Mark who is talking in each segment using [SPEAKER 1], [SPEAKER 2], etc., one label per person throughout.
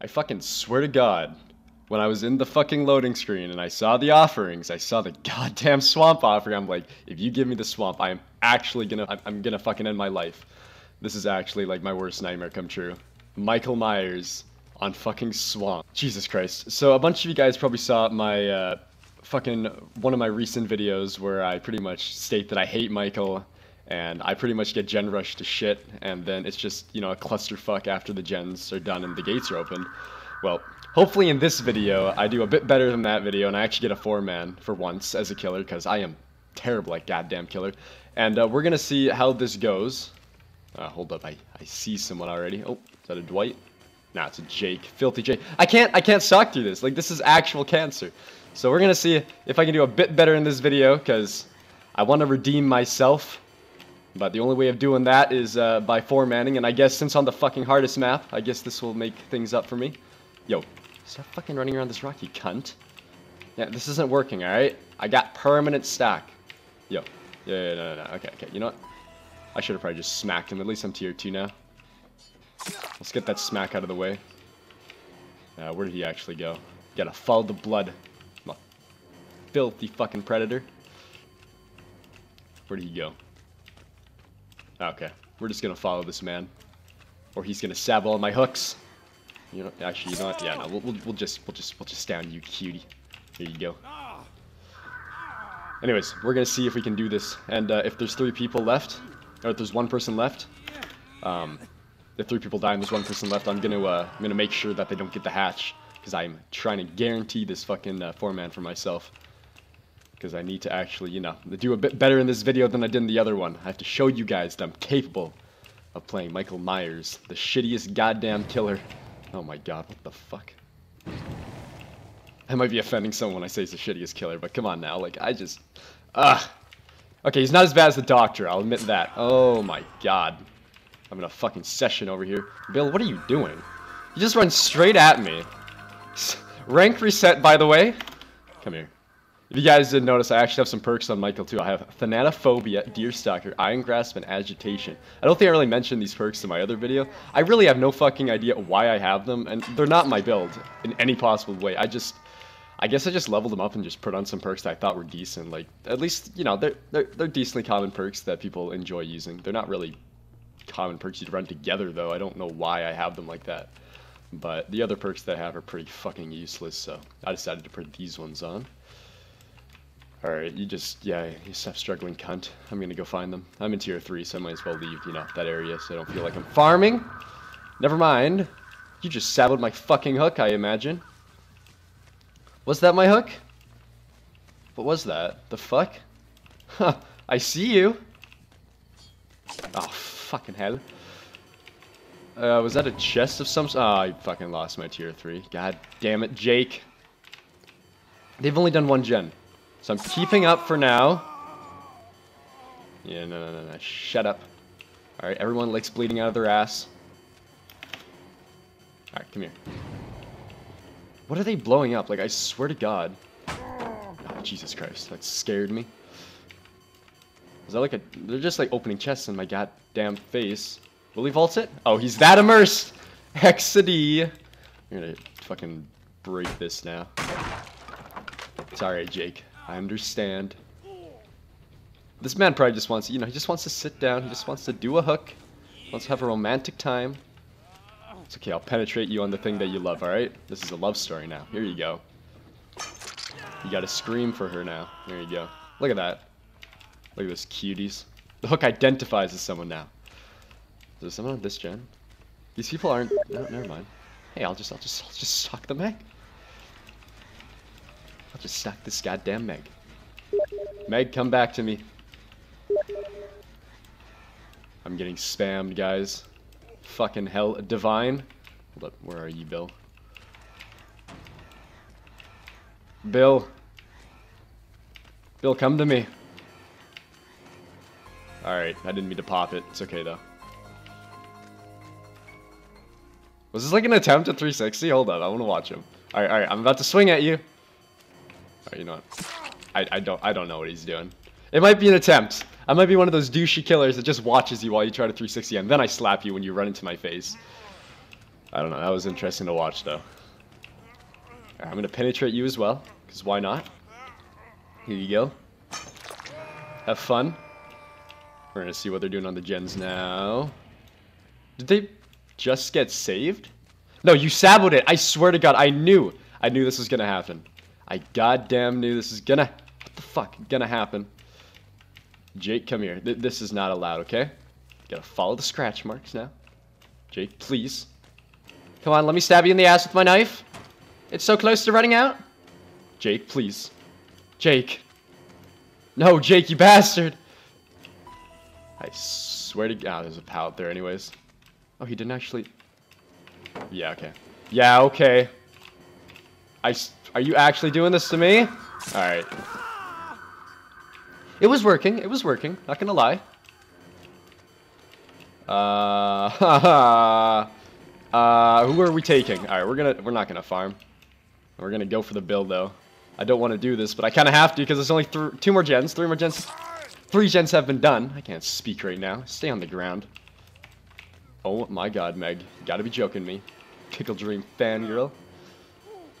[SPEAKER 1] I fucking swear to God, when I was in the fucking loading screen and I saw the offerings, I saw the goddamn swamp offering. I'm like, if you give me the swamp, I am actually gonna, I'm, I'm gonna fucking end my life. This is actually like my worst nightmare come true. Michael Myers on fucking swamp. Jesus Christ. So a bunch of you guys probably saw my uh, fucking one of my recent videos where I pretty much state that I hate Michael and I pretty much get gen rushed to shit and then it's just, you know, a clusterfuck after the gens are done and the gates are open. Well, hopefully in this video I do a bit better than that video and I actually get a four man for once as a killer because I am terrible at goddamn killer. And uh, we're gonna see how this goes. Uh, hold up, I, I see someone already. Oh, is that a Dwight? Nah, it's a Jake. Filthy Jake. I can't I can't suck through this. Like this is actual cancer. So we're gonna see if I can do a bit better in this video, because I want to redeem myself. But the only way of doing that is uh, by four manning, and I guess since on the fucking hardest map, I guess this will make things up for me. Yo, stop fucking running around this rock, you cunt. Yeah, this isn't working, alright? I got permanent stack. Yo. Yeah, yeah, no, no, no. Okay, okay. You know what? I should have probably just smacked him. At least I'm tier 2 now. Let's get that smack out of the way. Uh, where did he actually go? Gotta follow the blood. Filthy fucking predator. Where did he go? Okay. We're just gonna follow this man. Or he's gonna stab all my hooks. You know, actually, you know what? Yeah, no, we'll, we'll, we'll just, we'll just, we'll just stand you, cutie. Here you go. Anyways, we're gonna see if we can do this. And uh, if there's three people left, or if there's one person left, um, if three people die and there's one person left, I'm gonna uh, I'm gonna make sure that they don't get the hatch because I'm trying to guarantee this fucking uh, four man for myself. Because I need to actually, you know, do a bit better in this video than I did in the other one. I have to show you guys that I'm capable of playing Michael Myers, the shittiest goddamn killer. Oh my god, what the fuck? I might be offending someone when I say he's the shittiest killer, but come on now, like, I just... Ugh. Okay, he's not as bad as the Doctor, I'll admit that. Oh my god. I'm in a fucking session over here. Bill, what are you doing? You just run straight at me. Rank reset, by the way. Come here. If you guys didn't notice, I actually have some perks on Michael too. I have Thanatophobia, Deerstalker, Iron Grasp, and Agitation. I don't think I really mentioned these perks in my other video. I really have no fucking idea why I have them, and they're not my build in any possible way. I just... I guess I just leveled them up and just put on some perks that I thought were decent. Like, at least, you know, they're, they're, they're decently common perks that people enjoy using. They're not really common perks you'd run together, though. I don't know why I have them like that. But the other perks that I have are pretty fucking useless, so I decided to put these ones on. Alright, you just, yeah, you stop struggling, cunt. I'm gonna go find them. I'm in tier 3, so I might as well leave, you know, that area so I don't feel like I'm farming. Never mind. You just saddled my fucking hook, I imagine. Was that my hook? What was that? The fuck? Huh, I see you. Oh, fucking hell. Uh, was that a chest of some... Oh, I fucking lost my tier 3. God damn it, Jake. They've only done one gen. So I'm keeping up for now. Yeah, no, no, no, no. Shut up. Alright, everyone likes bleeding out of their ass. Alright, come here. What are they blowing up? Like, I swear to God. Oh, Jesus Christ, that scared me. Is that like a... They're just like opening chests in my goddamn face. Will he vault it? Oh, he's that immersed! Hexady! I'm gonna fucking break this now. Alright, Jake. I understand. This man probably just wants, you know, he just wants to sit down. He just wants to do a hook. Wants to have a romantic time. It's okay, I'll penetrate you on the thing that you love, alright? This is a love story now. Here you go. You gotta scream for her now. There you go. Look at that. Look at those cuties. The hook identifies as someone now. Is there someone on this gen? These people aren't... No, never mind. Hey, I'll just, I'll just, I'll just suck the Meg. I'll just stack this goddamn Meg. Meg, come back to me. I'm getting spammed, guys. Fucking hell. Divine. Hold up, where are you, Bill? Bill. Bill, come to me. Alright, I didn't mean to pop it. It's okay, though. Was this like an attempt at 360? Hold on, I want to watch him. Alright, alright, I'm about to swing at you. Alright, you know what? I, I don't I don't know what he's doing. It might be an attempt. I might be one of those douchey killers that just watches you while you try to 360 and then I slap you when you run into my face. I don't know. That was interesting to watch, though. I'm gonna penetrate you as well, because why not? Here you go. Have fun. We're gonna see what they're doing on the gens now. Did they just get saved? No, you saboed it. I swear to God, I knew. I knew this was gonna happen. I goddamn knew this is gonna. What the fuck? Gonna happen. Jake, come here. Th this is not allowed, okay? Gotta follow the scratch marks now. Jake, please. Come on, let me stab you in the ass with my knife. It's so close to running out. Jake, please. Jake. No, Jake, you bastard. I swear to God, there's a pallet there anyways. Oh, he didn't actually... Yeah, okay. Yeah, okay. I... Are you actually doing this to me? Alright. It was working. It was working. Not gonna lie. Uh... Uh, who are we taking? All right, we're gonna we're not gonna farm. We're gonna go for the build though. I don't want to do this, but I kind of have to because there's only th two more gens, three more gens, three gens have been done. I can't speak right now. Stay on the ground. Oh my God, Meg, you gotta be joking me. Pickle Dream fangirl.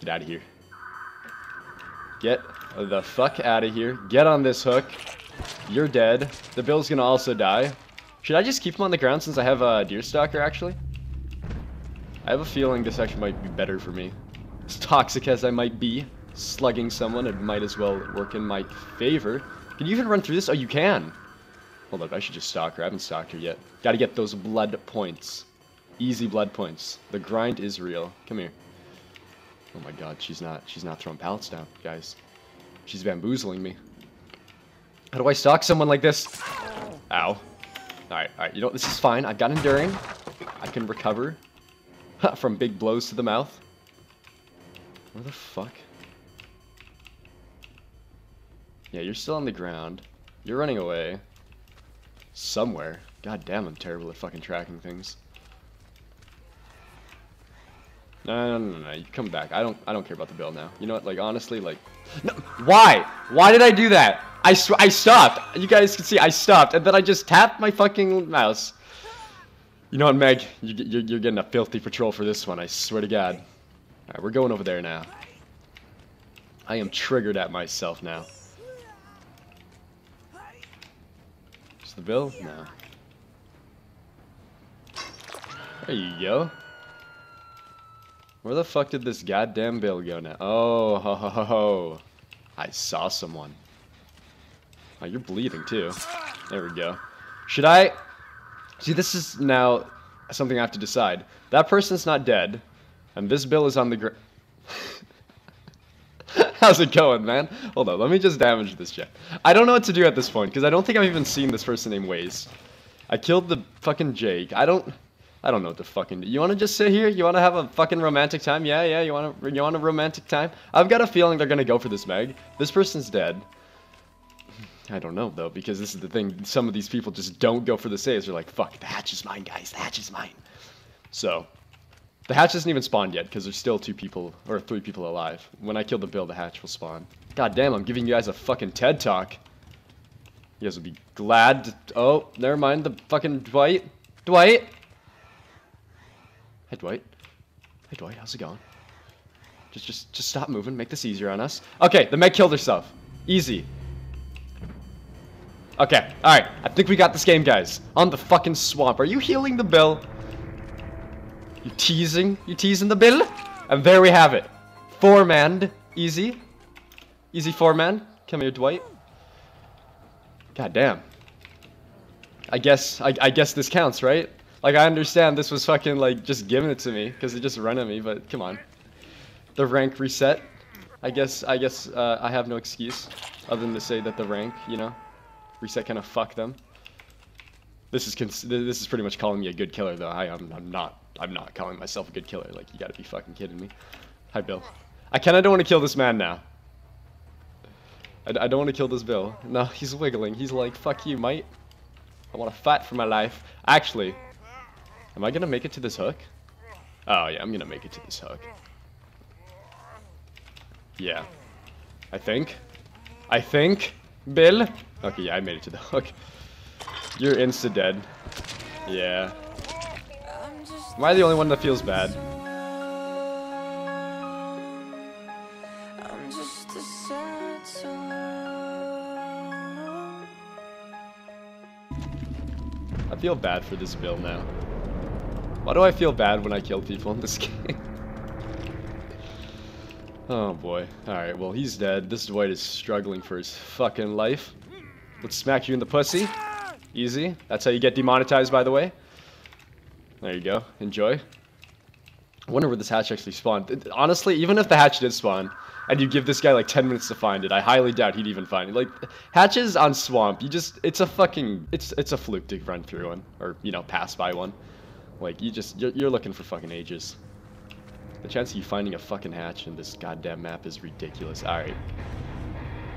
[SPEAKER 1] Get out of here. Get the fuck out of here. Get on this hook. You're dead. The Bill's gonna also die. Should I just keep him on the ground since I have a Deerstalker actually? I have a feeling this actually might be better for me. As toxic as I might be, slugging someone, it might as well work in my favor. Can you even run through this? Oh, you can. Hold up, I should just stalk her. I haven't stalked her yet. Gotta get those blood points. Easy blood points. The grind is real. Come here. Oh my god, she's not she's not throwing pallets down, guys. She's bamboozling me. How do I stalk someone like this? Ow. Alright, alright, you know what? This is fine. I've got enduring. I can recover. From big blows to the mouth. Where the fuck? Yeah, you're still on the ground. You're running away. Somewhere. God damn, I'm terrible at fucking tracking things. No, no, no, no, you come back. I don't, I don't care about the Bill now. You know what? Like honestly, like, no, why? Why did I do that? I, I stopped. You guys can see I stopped, and then I just tapped my fucking mouse. You know what, Meg? You, you're, you're getting a filthy patrol for this one, I swear to God. Alright, we're going over there now. I am triggered at myself now. Is the Bill? No. There you go. Where the fuck did this goddamn Bill go now? Oh, ho, ho, ho, ho. I saw someone. Oh, you're bleeding too. There we go. Should I... See, this is now something I have to decide. That person's not dead, and this Bill is on the ground. How's it going, man? Hold on, let me just damage this jet. I don't know what to do at this point, because I don't think I've even seen this person named Waze. I killed the fucking Jake. I don't... I don't know what to fucking do. You want to just sit here? You want to have a fucking romantic time? Yeah, yeah, you want to you want a romantic time? I've got a feeling they're going to go for this Meg. This person's dead. I don't know though, because this is the thing. Some of these people just don't go for the saves. They're like, "Fuck, the hatch is mine, guys. The hatch is mine." So, the hatch hasn't even spawned yet because there's still two people or three people alive. When I kill the Bill, the hatch will spawn. God damn, I'm giving you guys a fucking TED talk. You guys will be glad. To, oh, never mind. The fucking Dwight. Dwight. Hey, Dwight. Hey, Dwight. How's it going? Just, just, just stop moving. Make this easier on us. Okay, the Meg killed herself. Easy. Okay, alright. I think we got this game, guys. On the fucking swamp. Are you healing the Bill? You teasing? You teasing the Bill? And there we have it. Four-man. Easy. Easy four-man. Come here, Dwight. God damn. I guess, I, I guess this counts, right? Like, I understand this was fucking, like, just giving it to me, because it just ran at me, but come on. The rank reset. I guess, I guess, uh, I have no excuse, other than to say that the rank, you know, reset kind of fuck them. This is this is pretty much calling me a good killer, though. I am I'm not I'm not calling myself a good killer. Like you got to be fucking kidding me. Hi, Bill. I kind of don't want to kill this man now. I, I don't want to kill this Bill. No, he's wiggling. He's like, fuck you, mate. I want to fight for my life. Actually, am I gonna make it to this hook? Oh yeah, I'm gonna make it to this hook. Yeah. I think. I think. Bill? Okay, yeah, I made it to the hook. You're insta-dead. Yeah. Am I the only one that feels bad?
[SPEAKER 2] I'm just a sad song.
[SPEAKER 1] I feel bad for this Bill now. Why do I feel bad when I kill people in this game? oh boy. Alright, well he's dead. This Dwight is struggling for his fucking life. Let's smack you in the pussy. Easy. That's how you get demonetized, by the way. There you go. Enjoy. I wonder where this hatch actually spawned. Honestly, even if the hatch did spawn, and you give this guy like 10 minutes to find it, I highly doubt he'd even find it. Like, hatches on Swamp, you just, it's a fucking, it's it's a fluke to run through one, or, you know, pass by one. Like, you just, you're, you're looking for fucking ages. The chance of you finding a fucking hatch in this goddamn map is ridiculous. Alright.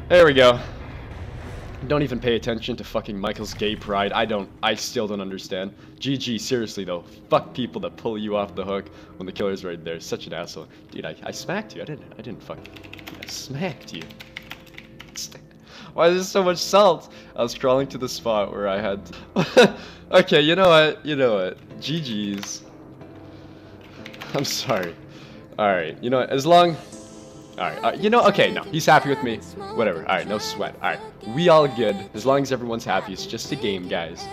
[SPEAKER 1] There we go. Don't even pay attention to fucking Michael's gay pride. I don't. I still don't understand. GG, seriously though. Fuck people that pull you off the hook when the killer's right there. Such an asshole. Dude, I, I smacked you. I didn't. I didn't fuck. I smacked you. Why is there so much salt? I was crawling to the spot where I had. okay, you know what? You know what? GG's. I'm sorry. Alright, you know what? As long. Alright, uh, you know, okay, no, he's happy with me. Whatever, alright, no sweat. Alright, we all good. As long as everyone's happy, it's just a game, guys.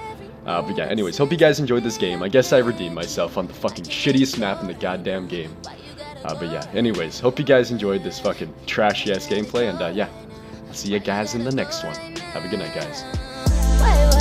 [SPEAKER 1] Uh, but yeah, anyways, hope you guys enjoyed this game. I guess I redeemed myself on the fucking shittiest map in the goddamn game. Uh, but yeah, anyways, hope you guys enjoyed this fucking trashy ass gameplay, and uh, yeah, See you guys in the next one. Have a good night, guys.